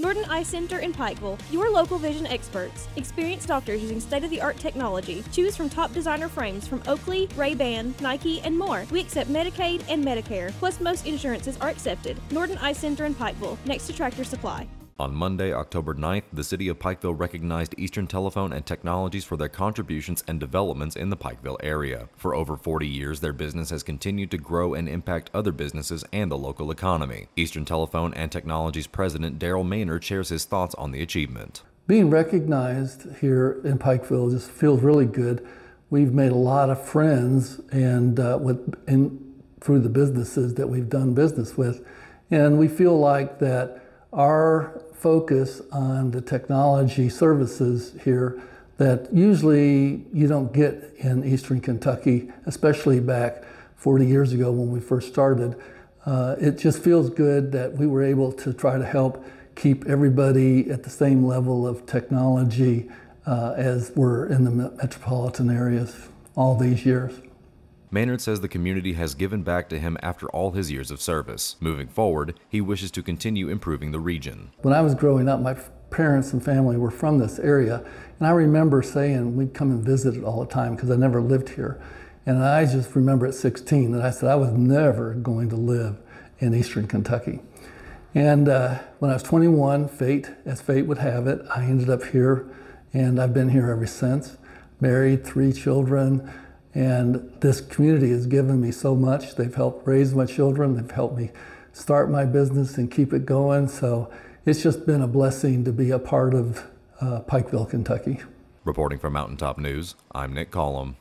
Norton Eye Center in Pikeville, your local vision experts. Experienced doctors using state of the art technology. Choose from top designer frames from Oakley, Ray-Ban, Nike, and more. We accept Medicaid and Medicare, plus most insurances are accepted. Norton Eye Center in Pikeville, next to Tractor Supply. On Monday, October 9th, the City of Pikeville recognized Eastern Telephone and Technologies for their contributions and developments in the Pikeville area. For over 40 years, their business has continued to grow and impact other businesses and the local economy. Eastern Telephone and Technologies President Daryl Maynard shares his thoughts on the achievement. Being recognized here in Pikeville just feels really good. We've made a lot of friends and uh, with in, through the businesses that we've done business with, and we feel like that our focus on the technology services here that usually you don't get in eastern Kentucky, especially back 40 years ago when we first started. Uh, it just feels good that we were able to try to help keep everybody at the same level of technology uh, as we're in the metropolitan areas all these years. Maynard says the community has given back to him after all his years of service. Moving forward, he wishes to continue improving the region. When I was growing up, my parents and family were from this area, and I remember saying we'd come and visit it all the time because I never lived here. And I just remember at 16 that I said I was never going to live in eastern Kentucky. And uh, when I was 21, fate, as fate would have it, I ended up here, and I've been here ever since. Married, three children, and this community has given me so much. They've helped raise my children, they've helped me start my business and keep it going. So it's just been a blessing to be a part of uh, Pikeville, Kentucky. Reporting for Mountaintop News, I'm Nick Collum.